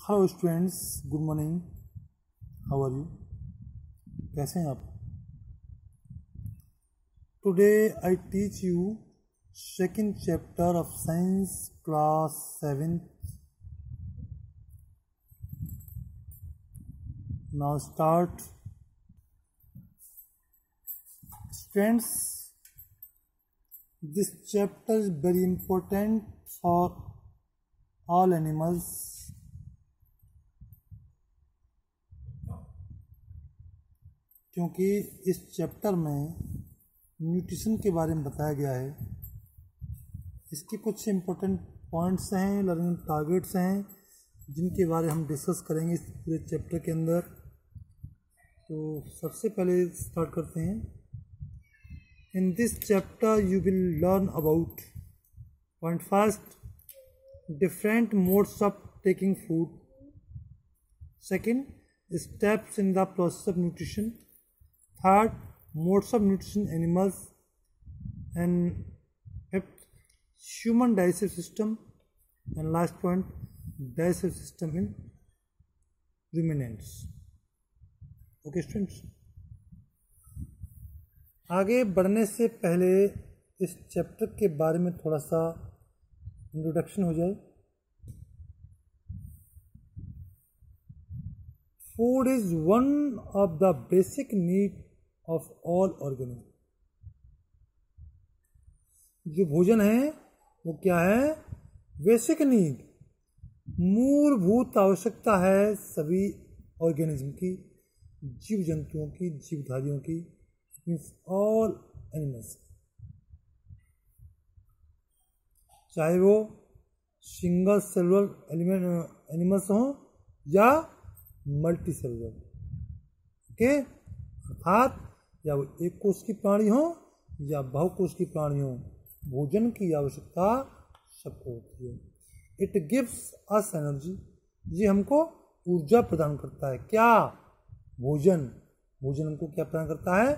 Hello students good morning how are you कैसे हैं आप? Today I teach you second chapter of science class seventh now start students this chapter is very important for all animals. क्योंकि इस chapter में nutrition के बारे में बताया गया है। इसके कुछ इम्पोर्टेंट पॉइंट्स हैं लर्निंग टारगेट्स हैं, जिनके बारे हम डिस्कस करेंगे इस पूरे चैप्टर के अंदर। तो सबसे पहले स्टार्ट करते हैं। In this chapter you will learn about point first different modes of taking food second steps in the process of nutrition third modes of nutrition animals and fifth human digestive system and last point digestive system in ruminants okay students आगे बढ़ने से पहले इस chapter के बारे में थोड़ा सा इंट्रोडक्शन हो जाए। Food is one of the basic need of all organism जो भोजन है, वो क्या है? बेसिक नीड मूलभूत आवश्यकता है सभी ऑर्गेनिज्म की जीव जंतुओं की, जीवधारियों की means all animals. चाहे वो सिंगल सेलुलर एलिमेंट एनिमल्स हों या मल्टी सेलुलर ओके अर्थात या वो एक कोष की प्राणी हो या बहुकोष की प्राणी हो, भोजन की आवश्यकता सबको होती है। इट गिव्स अस एनर्जी ये हमको ऊर्जा प्रदान करता है। क्या? भोजन। भोजन हमको क्या प्रदान करता है?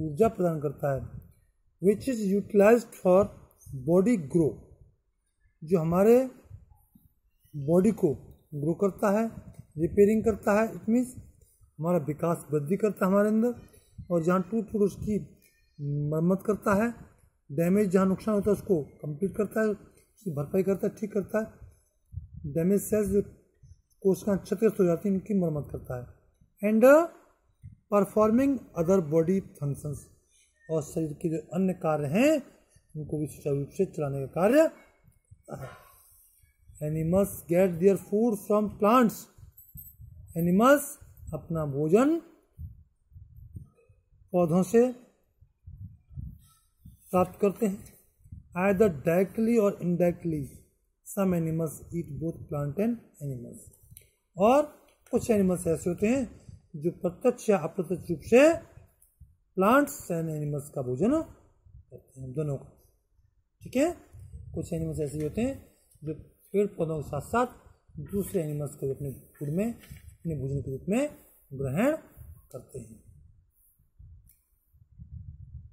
ऊर्जा प्रदान करता है। Which is utilise for body grow जो हमारे बॉडी को ग्रो करता है रिपेयरिंग करता है इट मीन्स हमारा विकास वृद्धि करता है हमारे अंदर। और जहाँ टूट फूट उसकी मरम्मत करता है डैमेज जहाँ नुकसान होता है उसको कंप्लीट करता है, उसकी भरपाई करता है, ठीक करता है। डैमेज सेल्स जो कोशिकाएँ क्षतिग्रस्त हो जाती हैं उनकी मरम्मत करता है। And performing other body functions और शरीर के जो अन्य कार्य हैं, उनको भी सुचारू रूप से चलाने का कार्य animals get their food from plants animals अपना भोजन पौधों से प्राप्त करते हैं। Either directly or indirectly some animals eat both plant and animals और कुछ एनिमल्स ऐसे होते हैं जो प्रत्यक्ष या अप्रत्यक्ष रूप से प्लांट्स एंड एनिमल्स का भोजन करते हैं दोनों का। ठीक है? कुछ एनिमल्स ऐसे होते हैं जो पेड़ पौधों के साथ साथ दूसरे एनिमल्स को अपने फ़ूड में, अपने भोजन के रूप में ग्रहण करते हैं।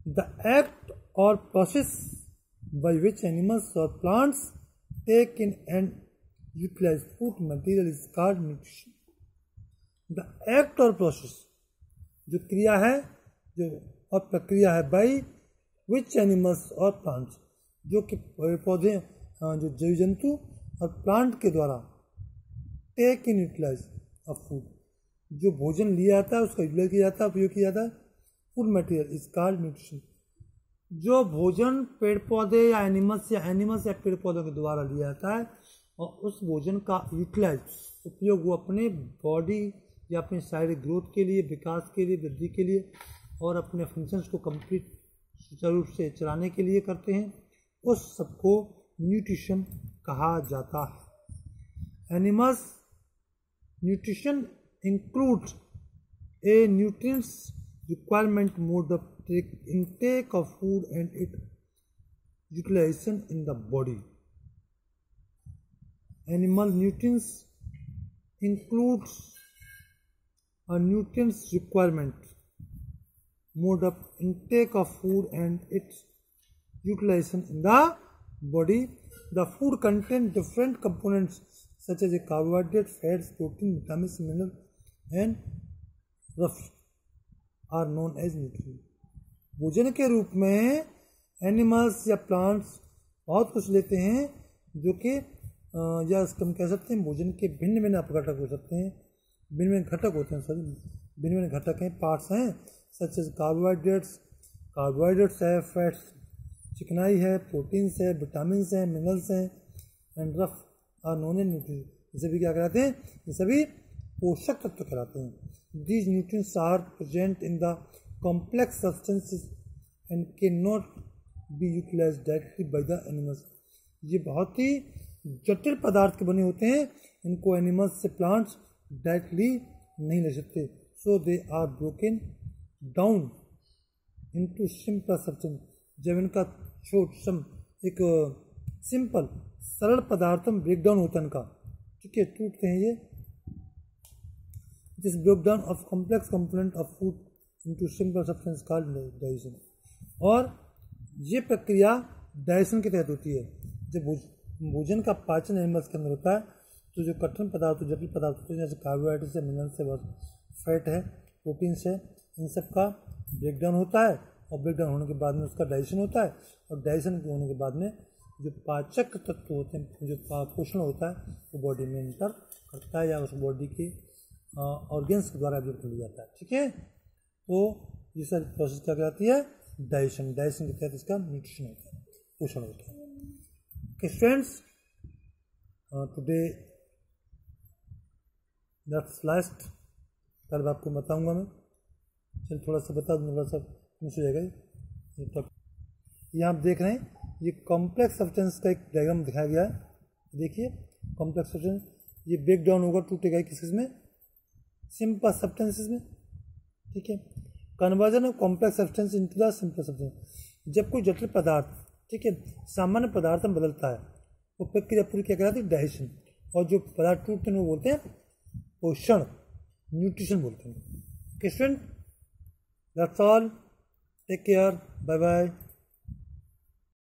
The act or process by which animals or plants take in and utilise food material is called nutrition the act or process जो क्रिया है, जो और प्रक्रिया है by which animals or plants जो कि पौधे जो जीव जंतु और प्लांट के द्वारा take in utilise of food जो भोजन लिया जाता है, उसका यूटिलाइज किया जाता है, उपयोग किया जाता है food material is called nutrition जो भोजन पेड़ पौधे या एनिमल्स या एनिमल्स या पेड़ पौधों के द्वारा लिया जाता है, और उस भोजन का यूटिलाइज उपयोग वो अपने बॉडी या अपने शारीरिक ग्रोथ के लिए, विकास के लिए, वृद्धि के लिए, और अपने फ़ंक्शंस को कंप्लीट सुचारू रूप से चलाने के लिए करते हैं। उस सबको न्यूट्रिशन कहा जाता है। Animals nutrition include a nutrients requirement mode the intake of food and its utilization in the body. Animal nutrients includes a nutrients requirement mode of intake of food and its utilization in the body. The food contains different components such as carbohydrates, fats, protein, vitamins, minerals and rough are known as nutrients. भोजन के रूप में animals या plants बहुत कुछ लेते हैं, जो कि या हम कह सकते हैं भोजन के भिन्न भिन्न अपघटक हो सकते हैं। भिन्न भिन्न घटक होते हैं सॉरी भिन्न भिन्न घटक हैं पार्ट्स हैं सच एज कार्बोहाइड्रेट्स कार्बोहाइड्रेट्स है फैट्स चिकनाई है प्रोटीन्स है विटामिन है मिनरल्स हैं and rough are known and nutrients ये सभी क्या कहलाते हैं? ये सभी पोषक तत्व कहलाते हैं। Nutrients are present in the complex substances and can not be utilise directly by the animals ये बहुत ही जटिल पदार्थ के बने होते हैं। इनको एनिमल्स से प्लांट्स डायरेक्टली नहीं ले सकते। So they are broken down into simple substance जब इनका छोट सम एक सिंपल सरल पदार्थों ब्रेक डाउन होता है इनका। ठीक है, टूटते हैं ये। This break down of complex component of food into simple substance called digestion और ये प्रक्रिया डाइजेशन के तहत होती है। जब भोजन का पाचन एनिमल्स के अंदर होता है तो जो कठिन पदार्थ, जटिल पदार्थ होते हैं, जैसे कार्बोहाइड्रेट है मिनरल से फैट है प्रोटीन से इन सब का ब्रेकडाउन होता है और ब्रेकडाउन होने के बाद में उसका डाइजेशन होता है और डाइजेशन होने के बाद में जो पाचक तत्व होते हैं, जो पोषण होता है, वो बॉडी में इंटर करता है या उस बॉडी के ऑर्गेन्स के द्वारा एब्जॉर्ब कर लिया जाता है। ठीक है? तो ये सारी प्रोसेस क्या कहलाती है? डाइजेशन डाइजेशन के तहत इसका न्यूट्रिशन होता है, पोषण होता है। स्टूडेंट्स टुडे दैट्स लास्ट कल आपको बताऊँगा मैं। चल थोड़ा सा बता दूँ थोड़ा सा मिस हो जाएगा ये। ये आप देख रहे हैं, ये कॉम्प्लेक्स सब्सटेंस का एक डायग्राम दिखाया गया है। देखिए कॉम्प्लेक्स सब्सटेंस ये ब्रेक डाउन होगा, टूटेगा किस किसमें? सिंपल सब्सटेंसेस में, ठीक है? Conversion of complex substance into the simple substance जब कोई जटिल पदार्थ, ठीक है, सामान्य पदार्थ में बदलता है, वो प्रक्रिया पूरी क्या कहलाती है? डाइजेशन और जो पदार्थ टूटते हैं, वो बोलते हैं पोषण न्यूट्रिशन बोलते हैं। Question that's all take care bye bye